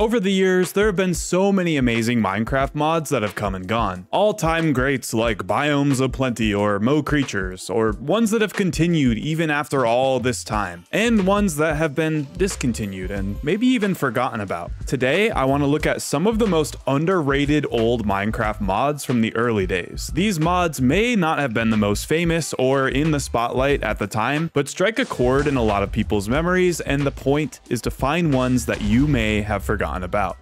Over the years, there have been so many amazing Minecraft mods that have come and gone. All-time greats like Biomes O' Plenty or Mo Creatures, or ones that have continued even after all this time, and ones that have been discontinued and maybe even forgotten about. Today, I want to look at some of the most underrated old Minecraft mods from the early days. These mods may not have been the most famous or in the spotlight at the time, but strike a chord in a lot of people's memories, and the point is to find ones that you may have forgotten forgotten about.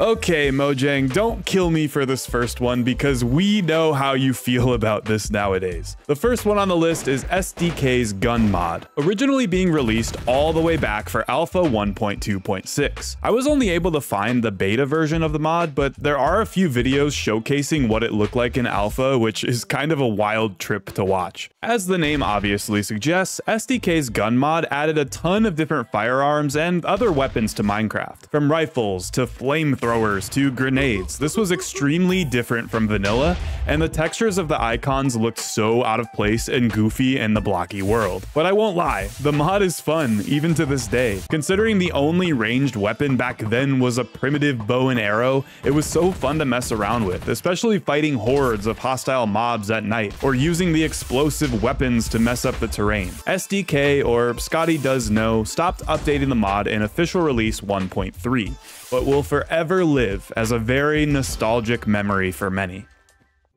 Okay, Mojang, don't kill me for this first one because we know how you feel about this nowadays. The first one on the list is SDK's Gun Mod, originally being released all the way back for Alpha 1.2.6. I was only able to find the beta version of the mod, but there are a few videos showcasing what it looked like in Alpha, which is kind of a wild trip to watch. As the name obviously suggests, SDK's Gun Mod added a ton of different firearms and other weapons to Minecraft, from rifles to flamethrowers flamethrowers to grenades. This was extremely different from vanilla, and the textures of the icons looked so out of place and goofy in the blocky world. But I won't lie, the mod is fun, even to this day. Considering the only ranged weapon back then was a primitive bow and arrow, it was so fun to mess around with, especially fighting hordes of hostile mobs at night, or using the explosive weapons to mess up the terrain. SDK, or Scotty Does Know, stopped updating the mod in official release 1.3, but will forever live as a very nostalgic memory for many.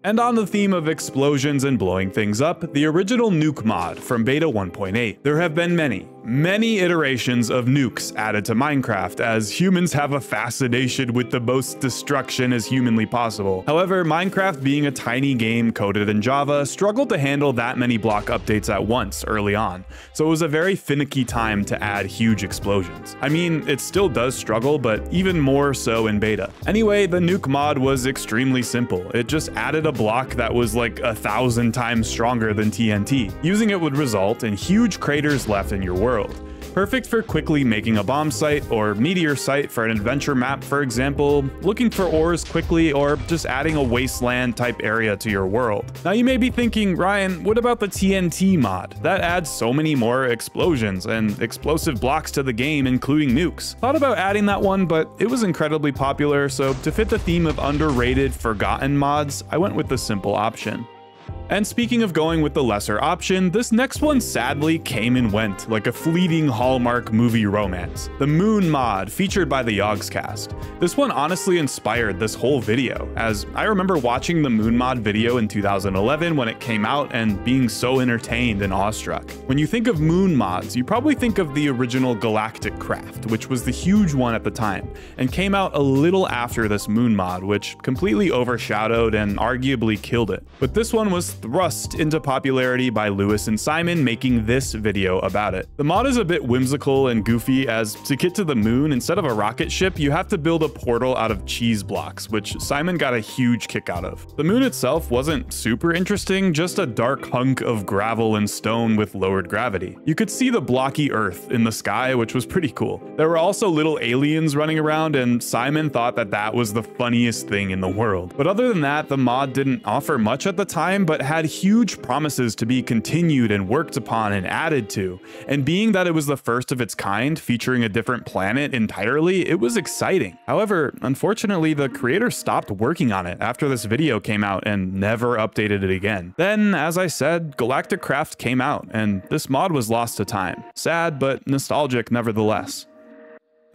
And on the theme of explosions and blowing things up, the original Nuke mod from Beta 1.8. There have been many, many iterations of nukes added to Minecraft, as humans have a fascination with the most destruction as humanly possible. However, Minecraft being a tiny game coded in Java struggled to handle that many block updates at once early on, so it was a very finicky time to add huge explosions. I mean, it still does struggle, but even more so in beta. Anyway, the nuke mod was extremely simple. It just added a block that was like a thousand times stronger than TNT. Using it would result in huge craters left in your world world. Perfect for quickly making a bomb site or meteor site for an adventure map, for example, looking for ores quickly, or just adding a wasteland type area to your world. Now you may be thinking, Ryan, what about the TNT mod? That adds so many more explosions and explosive blocks to the game, including nukes. Thought about adding that one, but it was incredibly popular, so to fit the theme of underrated, forgotten mods, I went with the simple option. And speaking of going with the lesser option, this next one sadly came and went, like a fleeting Hallmark movie romance. The Moon mod, featured by the Yogscast. This one honestly inspired this whole video, as I remember watching the Moon mod video in 2011 when it came out and being so entertained and awestruck. When you think of Moon mods, you probably think of the original Galacticraft, which was the huge one at the time, and came out a little after this Moon mod, which completely overshadowed and arguably killed it. But this one was thrust into popularity by Lewis and Simon making this video about it. The mod is a bit whimsical and goofy as to get to the moon, instead of a rocket ship, you have to build a portal out of cheese blocks, which Simon got a huge kick out of. The moon itself wasn't super interesting, just a dark hunk of gravel and stone with lowered gravity. You could see the blocky earth in the sky, which was pretty cool. There were also little aliens running around, and Simon thought that that was the funniest thing in the world. But other than that, the mod didn't offer much at the time, but had huge promises to be continued and worked upon and added to. And being that it was the first of its kind, featuring a different planet entirely, it was exciting. However, unfortunately, the creator stopped working on it after this video came out and never updated it again. Then, as I said, Galacticraft came out, and this mod was lost to time. Sad, but nostalgic nevertheless.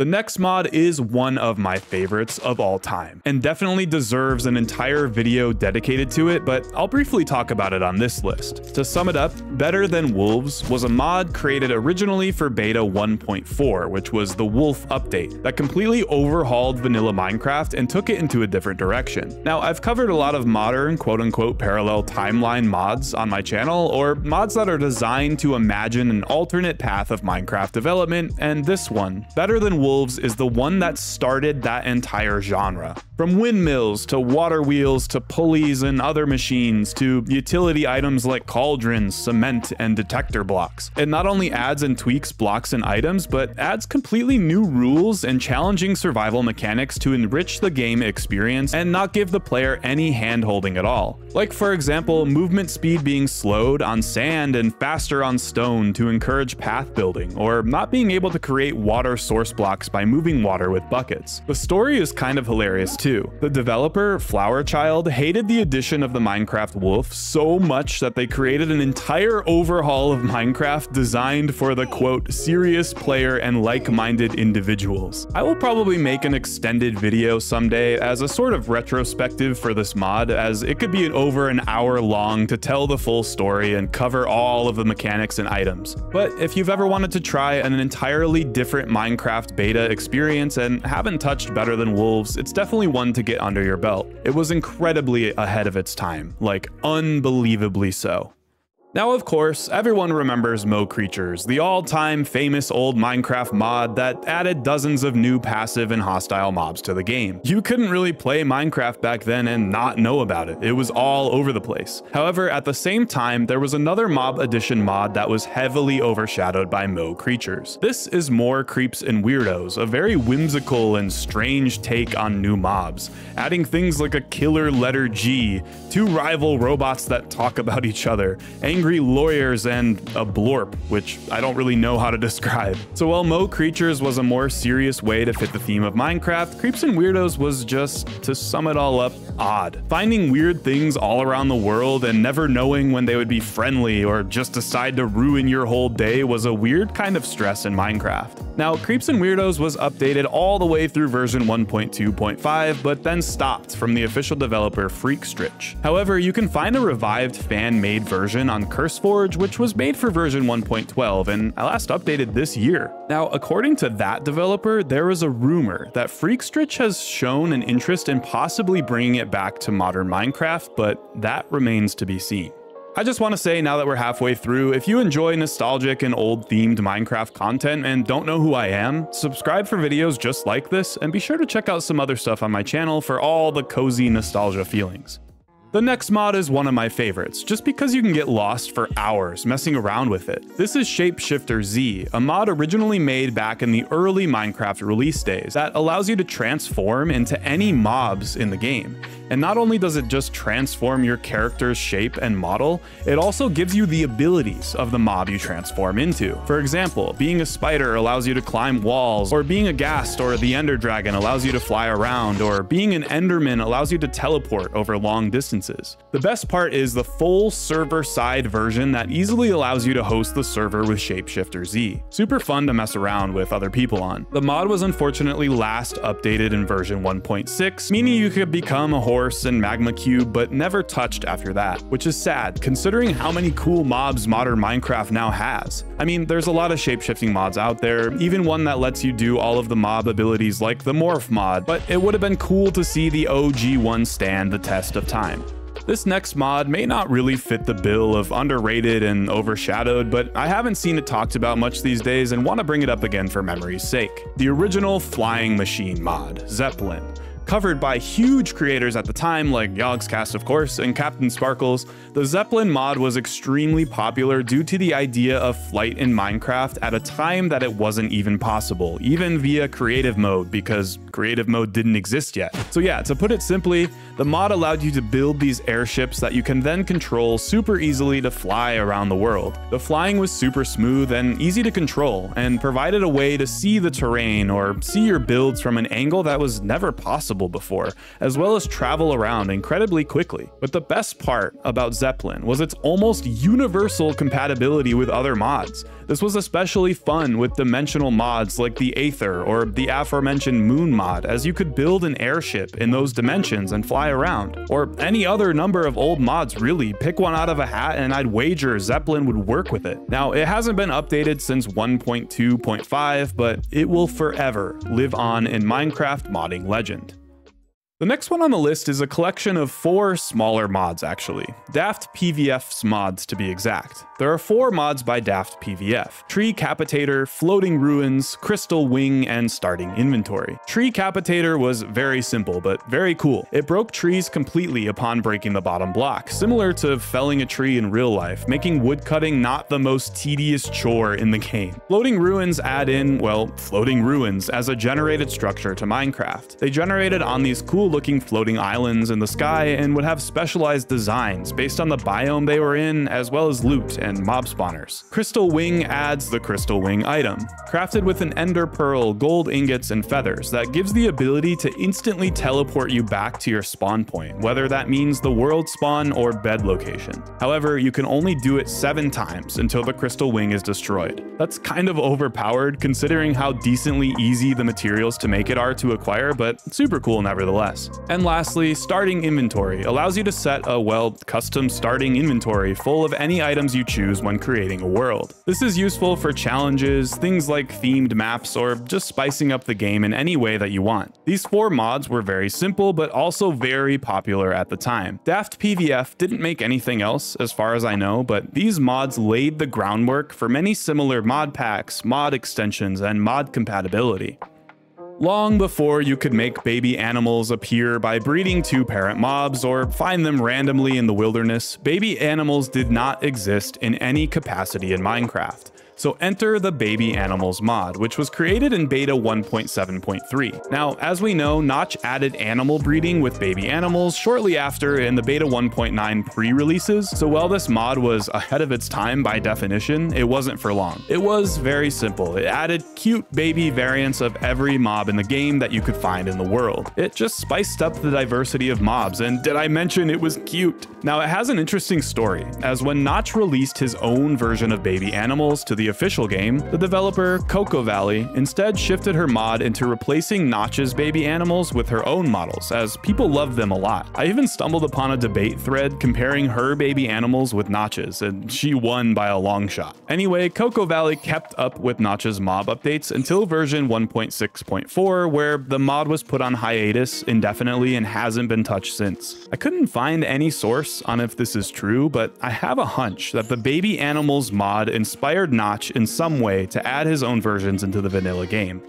The next mod is one of my favorites of all time, and definitely deserves an entire video dedicated to it, but I'll briefly talk about it on this list. To sum it up, Better Than Wolves was a mod created originally for Beta 1.4, which was the Wolf update, that completely overhauled vanilla Minecraft and took it into a different direction. Now, I've covered a lot of modern quote-unquote parallel timeline mods on my channel, or mods that are designed to imagine an alternate path of Minecraft development, and this one, Better Than Wolves Wolves is the one that started that entire genre. From windmills to water wheels to pulleys and other machines to utility items like cauldrons, cement, and detector blocks. It not only adds and tweaks blocks and items, but adds completely new rules and challenging survival mechanics to enrich the game experience and not give the player any handholding at all. Like for example, movement speed being slowed on sand and faster on stone to encourage path building, or not being able to create water source blocks by moving water with buckets. The story is kind of hilarious too. The developer, FlowerChild, hated the addition of the Minecraft wolf so much that they created an entire overhaul of Minecraft designed for the quote, serious player and like-minded individuals. I will probably make an extended video someday as a sort of retrospective for this mod, as it could be an over an hour long to tell the full story and cover all of the mechanics and items. But if you've ever wanted to try an entirely different Minecraft beta experience and haven't touched Better Than Wolves, it's definitely one to get under your belt. It was incredibly ahead of its time, like unbelievably so. Now, of course, everyone remembers Mo Creatures, the all-time famous old Minecraft mod that added dozens of new passive and hostile mobs to the game. You couldn't really play Minecraft back then and not know about it. It was all over the place. However, at the same time, there was another Mob addition mod that was heavily overshadowed by Mo Creatures. This is more Creeps and Weirdos, a very whimsical and strange take on new mobs, adding things like a killer letter G, two rival robots that talk about each other, angry lawyers, and a blorp, which I don't really know how to describe. So while Mo Creatures was a more serious way to fit the theme of Minecraft, Creeps and Weirdos was just, to sum it all up, odd. Finding weird things all around the world and never knowing when they would be friendly or just decide to ruin your whole day was a weird kind of stress in Minecraft. Now, Creeps and Weirdos was updated all the way through version 1.2.5, but then stopped from the official developer Freakstritch. However, you can find a revived fan-made version on CurseForge, which was made for version 1.12 and I last updated this year. Now, according to that developer, there is a rumor that Freakstritch has shown an interest in possibly bringing it back to modern Minecraft, but that remains to be seen. I just want to say now that we're halfway through, if you enjoy nostalgic and old themed Minecraft content and don't know who I am, subscribe for videos just like this and be sure to check out some other stuff on my channel for all the cozy nostalgia feelings. The next mod is one of my favorites, just because you can get lost for hours messing around with it. This is Shapeshifter Z, a mod originally made back in the early Minecraft release days that allows you to transform into any mobs in the game. And not only does it just transform your character's shape and model, it also gives you the abilities of the mob you transform into. For example, being a spider allows you to climb walls, or being a ghast or the ender dragon allows you to fly around, or being an enderman allows you to teleport over long distances. The best part is the full server-side version that easily allows you to host the server with Shapeshifter Z. Super fun to mess around with other people on. The mod was unfortunately last updated in version 1.6, meaning you could become a horse and Magma Cube, but never touched after that, which is sad, considering how many cool mobs modern Minecraft now has. I mean, there's a lot of shapeshifting mods out there, even one that lets you do all of the mob abilities like the Morph mod, but it would have been cool to see the OG one stand the test of time. This next mod may not really fit the bill of underrated and overshadowed, but I haven't seen it talked about much these days and want to bring it up again for memory's sake. The original Flying Machine mod, Zeppelin covered by huge creators at the time like Yogscast of course and CaptainSparklez, the Zeppelin mod was extremely popular due to the idea of flight in Minecraft at a time that it wasn't even possible, even via creative mode because creative mode didn't exist yet. So yeah, to put it simply, the mod allowed you to build these airships that you can then control super easily to fly around the world. The flying was super smooth and easy to control, and provided a way to see the terrain or see your builds from an angle that was never possible before, as well as travel around incredibly quickly. But the best part about Zeppelin was its almost universal compatibility with other mods. This was especially fun with dimensional mods like the Aether or the aforementioned Moon mod, as you could build an airship in those dimensions and fly around. Or any other number of old mods really, pick one out of a hat and I'd wager Zeppelin would work with it. Now, it hasn't been updated since 1.2.5, but it will forever live on in Minecraft modding legend. The next one on the list is a collection of four smaller mods actually, DaftPVF's mods to be exact. There are four mods by DaftPVF, Tree Capitator, Floating Ruins, Crystal Wing, and Starting Inventory. Treecapitator was very simple, but very cool. It broke trees completely upon breaking the bottom block, similar to felling a tree in real life, making woodcutting not the most tedious chore in the game. Floating Ruins add in, well, floating ruins as a generated structure to Minecraft. They generated on these cool looking floating islands in the sky and would have specialized designs based on the biome they were in, as well as loot and mob spawners. Crystal Wing adds the Crystal Wing item, crafted with an ender pearl, gold ingots, and feathers that gives the ability to instantly teleport you back to your spawn point, whether that means the world spawn or bed location. However, you can only do it 7 times until the Crystal Wing is destroyed. That's kind of overpowered considering how decently easy the materials to make it are to acquire, but super cool nevertheless. And lastly, starting inventory allows you to set a, well, custom starting inventory full of any items you choose when creating a world. This is useful for challenges, things like themed maps, or just spicing up the game in any way that you want. These four mods were very simple, but also very popular at the time. DaftPVF didn't make anything else, as far as I know, but these mods laid the groundwork for many similar mod packs, mod extensions, and mod compatibility. Long before you could make baby animals appear by breeding two parent mobs or find them randomly in the wilderness, baby animals did not exist in any capacity in Minecraft. So enter the Baby Animals mod, which was created in beta 1.7.3. Now, as we know, Notch added animal breeding with baby animals shortly after in the beta 1.9 pre-releases, so while this mod was ahead of its time by definition, it wasn't for long. It was very simple. It added cute baby variants of every mob in the game that you could find in the world. It just spiced up the diversity of mobs, and did I mention it was cute? Now, it has an interesting story, as when Notch released his own version of baby animals to the official game, the developer, Coco Valley, instead shifted her mod into replacing Notch's baby animals with her own models, as people loved them a lot. I even stumbled upon a debate thread comparing her baby animals with Notch's, and she won by a long shot. Anyway, Coco Valley kept up with Notch's mob updates until version 1.6.4, where the mod was put on hiatus indefinitely and hasn't been touched since. I couldn't find any source on if this is true, but I have a hunch that the baby animals mod inspired Notch in some way to add his own versions into the vanilla game.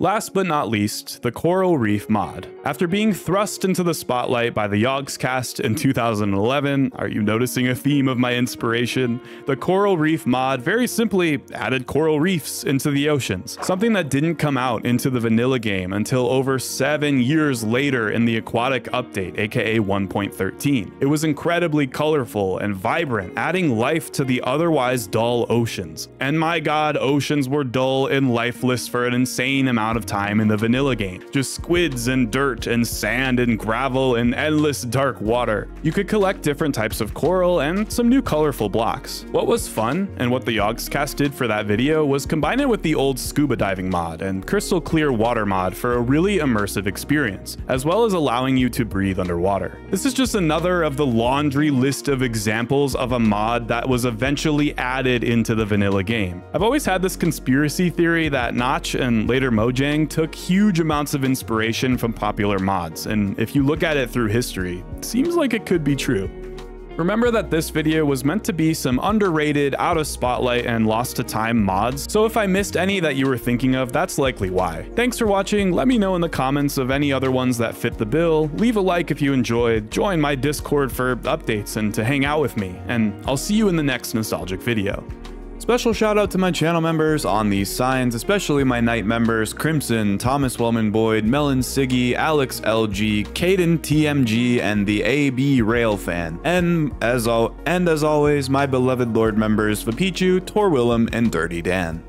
Last but not least, the Coral Reef mod. After being thrust into the spotlight by the Yogscast in 2011, are you noticing a theme of my inspiration? The Coral Reef mod very simply added coral reefs into the oceans, something that didn't come out into the vanilla game until over 7 years later in the Aquatic Update, aka 1.13. It was incredibly colorful and vibrant, adding life to the otherwise dull oceans. And my god, oceans were dull and lifeless for an insane amount amount of time in the vanilla game. Just squids and dirt and sand and gravel and endless dark water. You could collect different types of coral and some new colorful blocks. What was fun, and what the Yogscast did for that video, was combine it with the old scuba diving mod and crystal clear water mod for a really immersive experience, as well as allowing you to breathe underwater. This is just another of the laundry list of examples of a mod that was eventually added into the vanilla game. I've always had this conspiracy theory that Notch and later Mojang Mojang took huge amounts of inspiration from popular mods, and if you look at it through history, it seems like it could be true. Remember that this video was meant to be some underrated, out of spotlight, and lost to time mods, so if I missed any that you were thinking of, that's likely why. Thanks for watching, let me know in the comments of any other ones that fit the bill, leave a like if you enjoyed, join my Discord for updates and to hang out with me, and I'll see you in the next nostalgic video. Special shout out to my channel members on these signs, especially my knight members Crimson, Thomas Wellman Boyd, Melon Siggy, Alex LG, Caden TMG, and the AB Rail Fan. And as, al and as always, my beloved Lord members Vapichu, Tor Willem, and Dirty Dan.